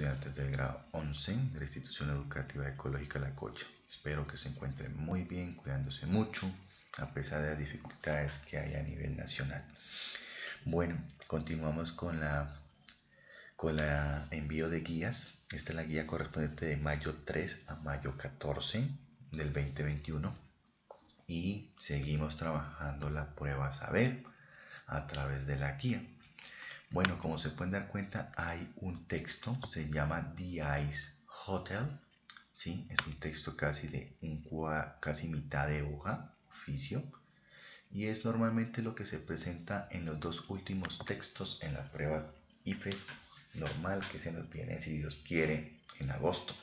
estudiantes del grado 11 de la institución educativa ecológica La Cocha. Espero que se encuentren muy bien, cuidándose mucho, a pesar de las dificultades que hay a nivel nacional. Bueno, continuamos con la con la envío de guías. Esta es la guía correspondiente de mayo 3 a mayo 14 del 2021 y seguimos trabajando la prueba saber a través de la guía. Bueno, como se pueden dar cuenta, hay un texto, se llama The Ice Hotel. ¿sí? Es un texto casi de un casi mitad de hoja, oficio. Y es normalmente lo que se presenta en los dos últimos textos en la prueba IFES normal que se nos viene, si Dios quiere, en agosto.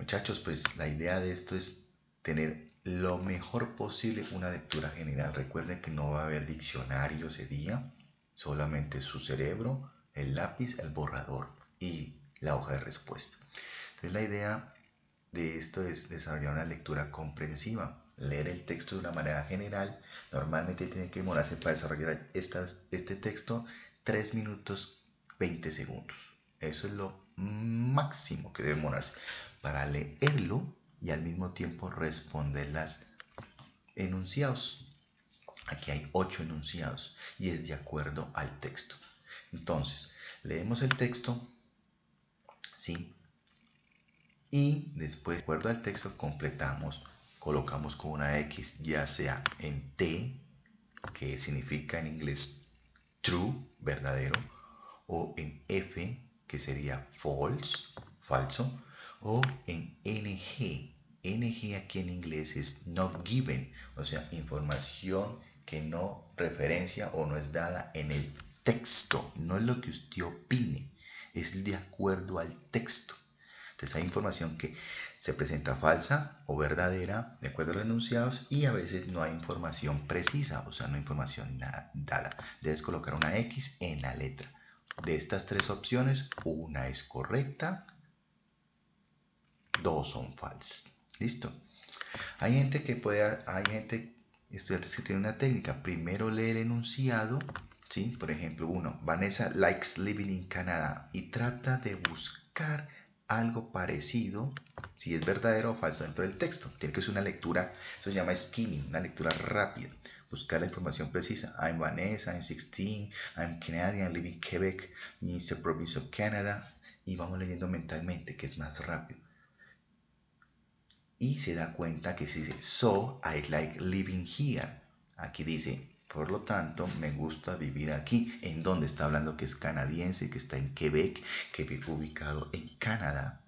Muchachos, pues la idea de esto es tener lo mejor posible una lectura general. Recuerden que no va a haber diccionario ese día, solamente su cerebro, el lápiz, el borrador y la hoja de respuesta. Entonces la idea de esto es desarrollar una lectura comprensiva, leer el texto de una manera general. Normalmente tiene que demorarse para desarrollar este texto 3 minutos 20 segundos. Eso es lo máximo que debe demorarse para leerlo y al mismo tiempo responder las enunciados. Aquí hay ocho enunciados y es de acuerdo al texto. Entonces, leemos el texto, ¿sí? Y después, de acuerdo al texto, completamos, colocamos con una X, ya sea en T, que significa en inglés true, verdadero, o en F, que sería false, falso, o en NG. NG aquí en inglés es not given, o sea, información que no referencia o no es dada en el texto, no es lo que usted opine, es de acuerdo al texto. Entonces hay información que se presenta falsa o verdadera de acuerdo a los enunciados y a veces no hay información precisa, o sea, no hay información dada. Debes colocar una X en la letra. De estas tres opciones, una es correcta, dos son falsas. ¿Listo? Hay gente que puede, hay gente estudiantes que tienen una técnica. Primero lee el enunciado, ¿sí? Por ejemplo, uno, Vanessa likes living in Canada y trata de buscar algo parecido, si es verdadero o falso dentro del texto. Tiene que ser una lectura, eso se llama skimming, una lectura rápida. Buscar la información precisa. I'm Vanessa, I'm 16, I'm Canadian, I live in Quebec, in province of Canada. Y vamos leyendo mentalmente, que es más rápido y se da cuenta que se dice, so I like living here. Aquí dice, por lo tanto, me gusta vivir aquí. En donde está hablando que es canadiense, que está en Quebec, que vive ubicado en Canadá.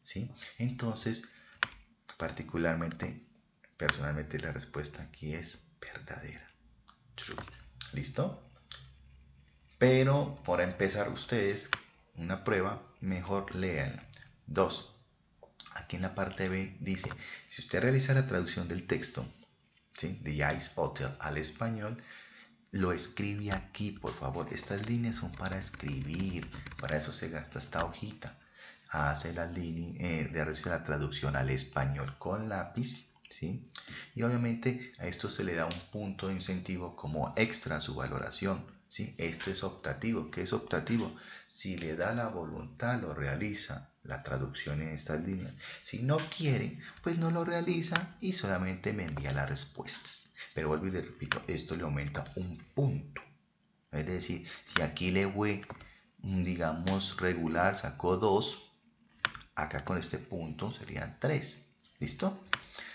¿sí? Entonces, particularmente, personalmente, la respuesta aquí es verdadera. True. ¿Listo? Pero, para empezar ustedes, una prueba, mejor lean. Dos, Aquí en la parte B dice, si usted realiza la traducción del texto, ¿sí? The Ice Hotel al español, lo escribe aquí, por favor. Estas líneas son para escribir, para eso se gasta esta hojita. Hace la línea, eh, de la traducción al español con lápiz, ¿sí? Y obviamente a esto se le da un punto de incentivo como extra a su valoración, ¿sí? Esto es optativo. ¿Qué es optativo? Si le da la voluntad, lo realiza la traducción en estas líneas. Si no quiere, pues no lo realiza y solamente me envía las respuestas. Pero vuelvo y le repito, esto le aumenta un punto. Es decir, si aquí le fue, digamos, regular, sacó 2, acá con este punto serían 3. ¿Listo?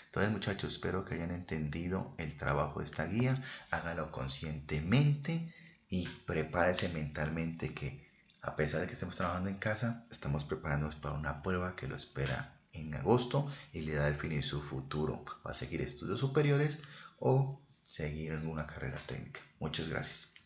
Entonces muchachos, espero que hayan entendido el trabajo de esta guía. Hágalo conscientemente y prepárese mentalmente que a pesar de que estemos trabajando en casa, estamos preparándonos para una prueba que lo espera en agosto y le da a definir su futuro. ¿Va a seguir estudios superiores o seguir en una carrera técnica? Muchas gracias.